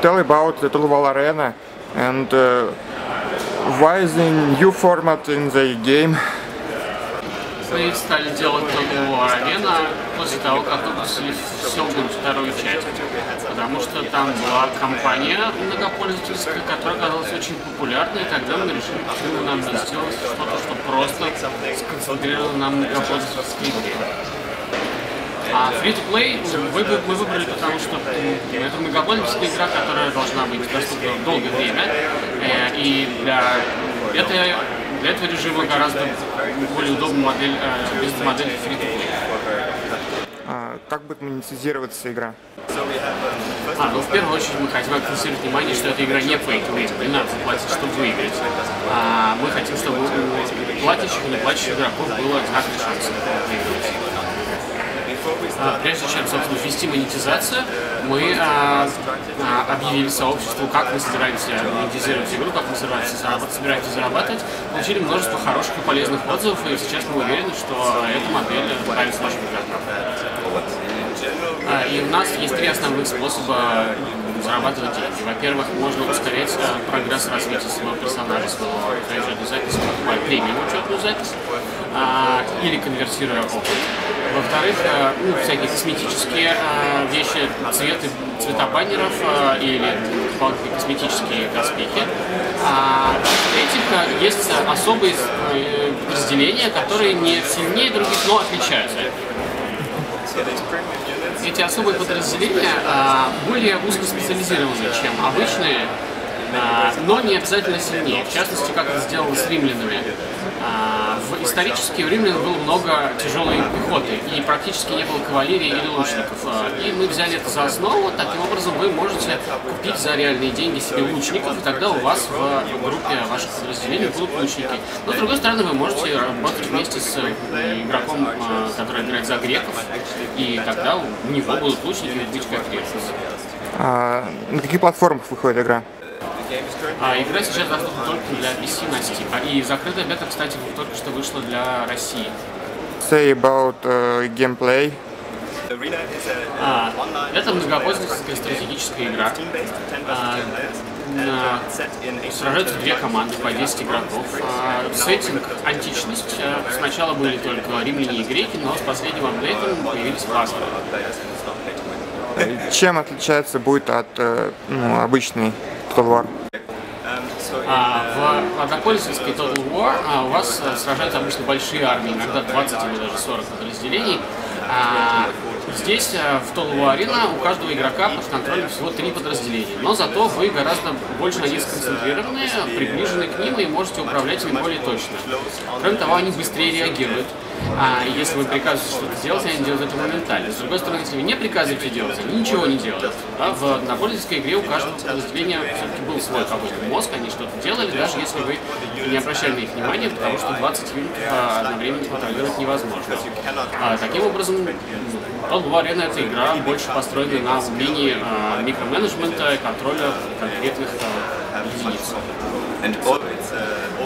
tell about the Total Arena and uh, why the new format in the game? Мы стали делать Total Арена после того, как выпустили Сёгун вторую часть. Потому что там была компания многопользовательская, которая оказалась очень популярной, и тогда мы решили, почему нам не сделать что-то, что просто сконцентрировало на многопользовательской игре. А Free-to-Play мы, мы выбрали, потому что это многопользовательская игра, которая должна быть доступна долгое время. Э, и для этой для этого режима гораздо более удобная модель, э, бизнес-модель Free-to-Play. А, как будет монетизироваться игра? А, ну в первую очередь мы хотим акцентировать внимание, что эта игра не pay to win, не надо заплатить, чтобы выиграть. А, мы хотим, чтобы у платящих и не платящих игроков было одинаковый шанс выиграть. А, прежде чем, собственно, ввести монетизацию, мы а, а, объявили сообществу, как мы собираемся монетизировать игру, как мы собираемся зарабатывать, собираемся зарабатывать. Получили множество хороших и полезных отзывов, и сейчас мы уверены, что эта модель нравится нашим игрокам. А, и у нас есть три основных способа зарабатывать деньги. Во-первых, можно ускорять э, прогресс развития своего персонажа, своего учетной записи, покупая премиум учетную запись, а, или конвертируя опыт. Во-вторых, э, ну, всякие косметические э, вещи, цветы, цвета баннеров э, или дополнительные косметические доспехи. А, в-третьих, есть особые подразделения, которые не сильнее других, но отличаются. Эти особые подразделения более узкоспециализированы, чем обычные, но не обязательно сильнее. В частности, как это сделано с римлянами. А, в исторические у римлян было много тяжелой пехоты, и практически не было кавалерии или лучников. А, и мы взяли это за основу. Таким образом, вы можете купить за реальные деньги себе лучников, и тогда у вас в группе ваших подразделений будут лучники. Но, с другой стороны, вы можете работать вместе с игроком, а, который играет за греков, и тогда у него будут лучники быть как греков. А на каких платформах выходит игра? А игра сейчас доступна только для PC на Steam. И закрытая бета, кстати, только что вышла для России. Say about uh, gameplay. А, это многопользовательская стратегическая игра. А, на, сражаются две команды по 10 игроков. А, сеттинг античность. А, сначала были только римляне и греки, но с последним апдейтом появились варвары. Чем отличается будет от э, ну, обычной Total War? А, в однопользовательской Total War а, у вас э, сражаются обычно большие армии, иногда 20 или даже 40 подразделений. А, здесь, э, в Total War Arena, у каждого игрока под контролем всего три подразделения, но зато вы гораздо больше на них сконцентрированы, приближены к ним и можете управлять ими более точно. Кроме того, они быстрее реагируют. А если вы приказываете что-то делать, они делают это моментально. С другой стороны, если вы не приказываете делать, они ничего не делают. А в однопользовательской игре у каждого подразделения все-таки был свой какой-то мозг, они что-то делали, даже если вы не обращали на их внимания, потому что 20 юнитов а, одновременно контролировать невозможно. А, таким образом, War Arena это игра больше построена на умении а, микроменеджмента и контроля конкретных а, единиц.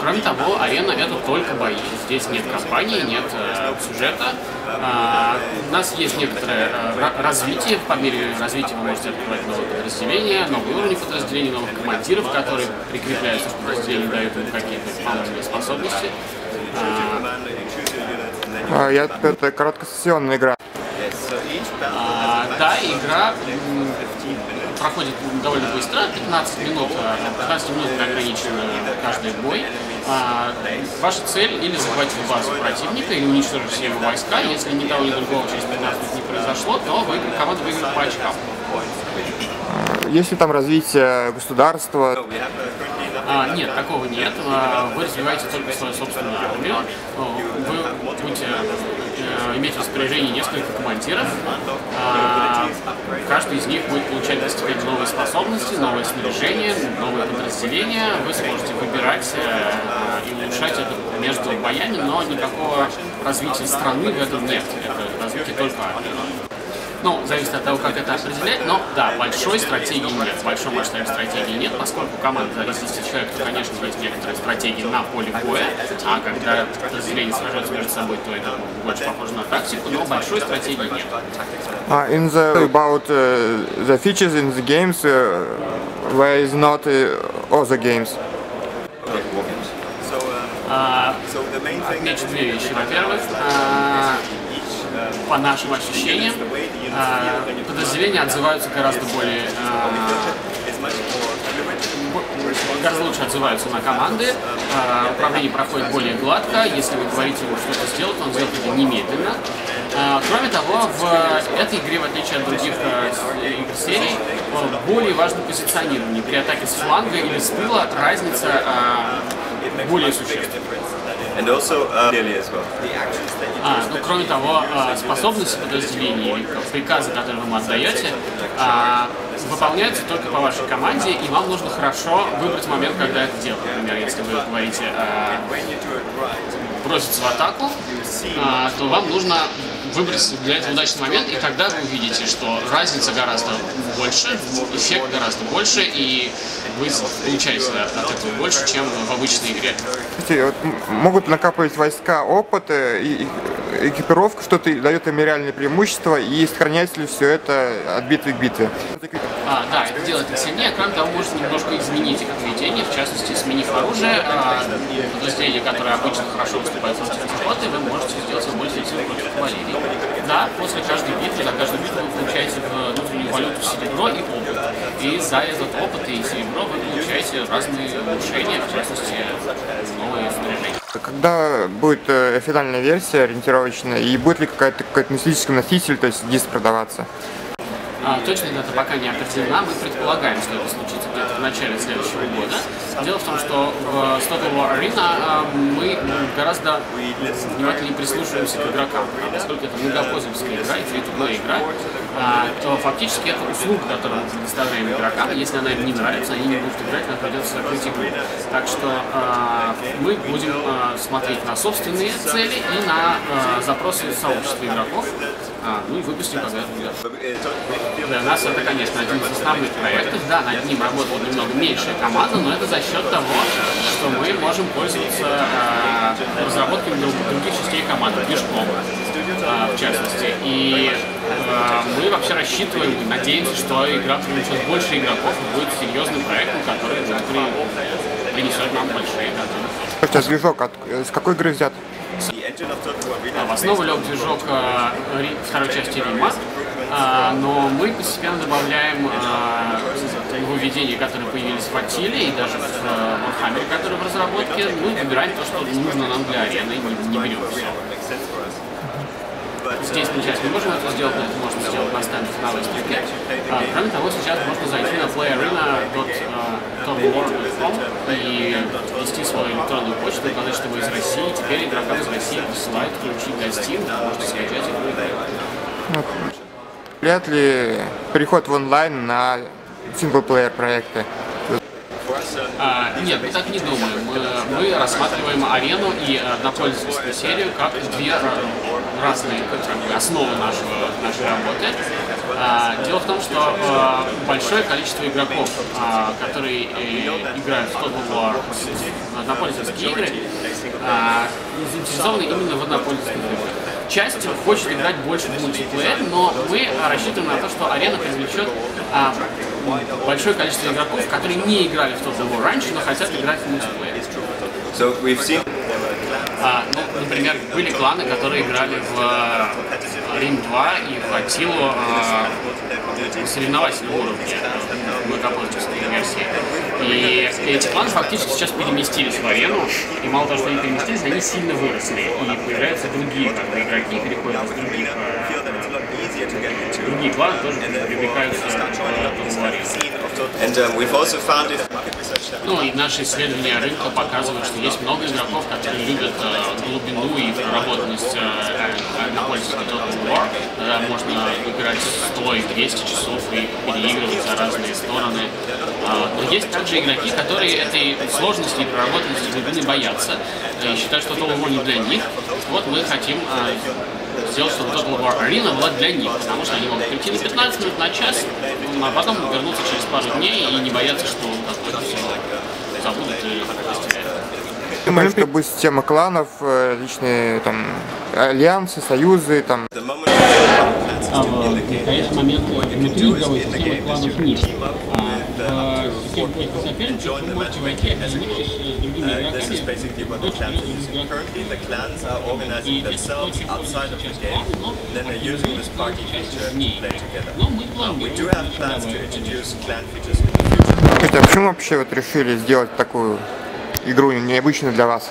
Кроме того, арена это только бои. Здесь нет кампании, нет э, сюжета. А, у нас есть некоторое э, развитие. По мере развития вы можете открывать новые подразделения, новые уровни подразделений, новых командиров, которые прикрепляются к подразделению, дают им какие-то дополнительные способности. А, я, это короткосессионная игра. А, да, игра проходит довольно быстро, 15 минут, 15 минут ограничен каждый бой. А, ваша цель или захватить базу противника, или уничтожить все его войска. Если ни того, ни другого через 15 минут не произошло, то вы, команда выиграет по очкам. Есть ли там развитие государства? А, нет, такого нет. А, вы развиваете только свою собственную армию. Вы будете иметь в распоряжении несколько командиров. А, каждый из них будет получать достигать новые способности, новое снаряжение, новые подразделения. Вы сможете выбирать э, и улучшать это между боями, но никакого развития страны в этом нет. Это развитие только армии. Ну, зависит от того, как это определять, но да, большой стратегии нет, большой масштабе стратегии нет, поскольку команда зависит от человека, то, конечно, есть некоторые стратегии на поле боя, а когда подразделения сражаются между собой, то это больше похоже на тактику, но большой стратегии нет. Uh, in the about uh, the features in the games, uh, where is not uh, other games? А, Отмечу две вещи. Во-первых, а, по нашим ощущениям, а, подразделения отзываются гораздо более а, гораздо лучше отзываются на команды, а, управление проходит более гладко, если вы говорите ему что-то сделать, он сделает это немедленно. Кроме того, в этой игре, в отличие от других игр серии, э, более важно позиционирование. При атаке с фланга или с тыла разница более существенна. And also uh, daily as well. А, ну, кроме того, а, способности подразделений или приказы, которые вы ему отдаете, а, выполняются только по вашей команде, и вам нужно хорошо выбрать момент, когда это делать. Например, если вы говорите а, броситься в атаку, а, то вам нужно выбрать для этого удачный момент, и тогда вы увидите, что разница гораздо больше, эффект гораздо больше, и вы получаете от этого больше, чем в обычной игре. Могут накапливать войска опыт, и, экипировка, что-то дает им реальное преимущество, и сохраняется ли все это от битвы к битве? А, да, это делает их сильнее. Кроме того, можно немножко изменить их поведение, в частности, сменив оружие, а, подразделение, которое обычно хорошо выступает против пехоты, вы можете сделать его более эффективным против кавалерии. Да, после каждой битвы, за каждую битву вы получаете внутреннюю валюту серебро и опыт. И за этот опыт и серебро вы получаете разные улучшения, в частности, новые снаряжения. Когда будет э, финальная версия ориентировочная, и будет ли какая-то какой-то мистический носитель, то есть диск продаваться? А, точная дата пока не определена, мы предполагаем, что это случится начале следующего года. Дело в том, что в Total War Arena а, мы гораздо внимательнее прислушиваемся к игрокам. А Поскольку это многопользовательская игра и фри игра, а, то фактически это услуга, которую мы предоставляем игрокам. Если она им не нравится, они не будут играть, нам придется закрыть игру. Так что а, мы будем смотреть на собственные цели и на запросы сообщества игроков, а, ну и выпустим когда это будет. Для нас это, конечно, один из основных проектов. Да, над ним работает немного меньшая команда, но это за счет того, что мы можем пользоваться э, разработками друг- других частей команды, движком, э, в частности. И э, мы вообще рассчитываем и надеемся, что игра привлечет больше игроков и будет серьезным проектом, который при- принесет нам большие доходы. Слушайте, а движок от- э, с какой игры взят? В основу лег движок э, второй части Рима, а, но мы постепенно добавляем э, нововведения, которые появились в Аттиле и даже в э, Warhammer, который в разработке. Мы выбираем то, что нужно нам для арены, не берем все. Здесь сейчас не можем это сделать, но это можно сделать на стенде на выставке. А, кроме того, сейчас можно зайти на playarena.torwar.com и ввести свою электронную почту, указать, что вы из России. Теперь игрокам из России присылают ключи для Steam, можете скачать игру и. Вряд ли переход в онлайн на синглплеер проекты. А, нет, мы так не думаем. Мы, мы рассматриваем арену и однопользовательскую серию как две ра- разные основы нашего, нашей работы. А, дело в том, что а, большое количество игроков, которые э, играют в Total War однопользовательские игры, а, заинтересованы именно в однопользовательских играх. Часть хочет играть больше в мультиплеер, но мы рассчитываем на то, что арена привлечет а, большое количество игроков, которые не играли в Total War раньше, но хотят играть в мультиплеер. So we've seen А, ну, например, были кланы, которые играли в э, Рим 2 и в Атилу а, на соревновательном уровне в многопользовательской версии. И эти кланы фактически сейчас переместились в арену, и мало того, что они переместились, они сильно выросли. И появляются другие игроки, переходят из других э, другие кланы тоже привлекаются found it Ну и наши исследования рынка показывают, что есть много игроков, которые любят э, глубину и проработанность э, на Total War. Можно играть 100 и 200 часов и переигрывать за разные стороны. А, но есть также игроки, которые этой сложности и проработанности глубины боятся и считают, что Total War не для них. Вот мы хотим э, сделать, чтобы Total War Arena была для них, потому что они могут прийти на 15 минут, на час, а потом вернуться через пару дней и не бояться, что какое-то все забудут и растеряют. Думаю, что будет система кланов, э, различные там альянсы, союзы, там А в настоящий момент внутри игровой системы кланов нет. А в всем этих соперников вы можете войти, объединившись с другими игроками. organizing themselves outside of the game. Then they're using this party feature to play together. Но мы планируем. Скажите, а почему вообще вот решили сделать такую игру необычную для вас?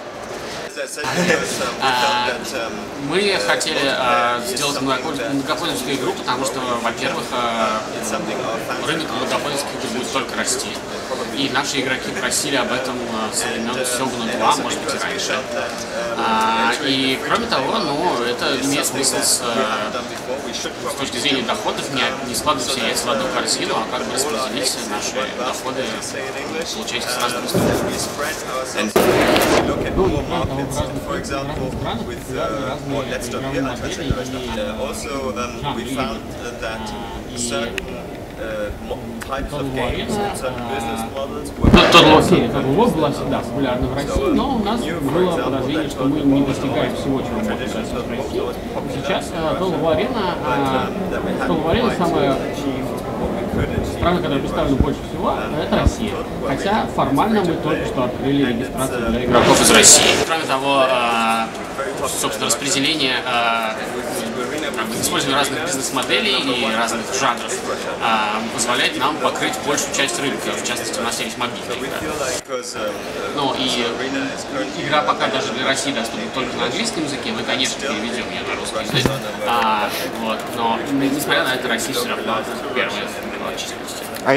Мы хотели э, сделать многопольз- многопользовательскую игру, потому что, во-первых, fans рынок многопользовательских игр будет только расти. И наши игроки просили об этом э, со времен Сёгуна 2, может быть и раньше. А, и кроме того, ну, это имеет смысл с, э, с точки зрения доходов не, не складывать все яйца в одну корзину, а как бы распределить наши доходы, получать с разных сторон. Uh. Uh, um, uh, uh, Total серия Total War была всегда популярна в России, но у нас было подозрение, что мы не достигаем всего, чего можно достичь в России. Сейчас э, Total Arena, э, War Arena самая страна, которая представлена больше всего, это Россия. Хотя формально мы только что открыли регистрацию для игроков из России. Кроме того, э, собственно, распределение э, использование разных бизнес-моделей и разных жанров э, позволяет нам покрыть большую часть рынка, в частности, у нас есть мобильная игра. Ну и игра пока даже для России доступна только на английском языке, мы, конечно, переведем ее на русский язык. А, вот, но несмотря на это, Россия все равно первая в численности. А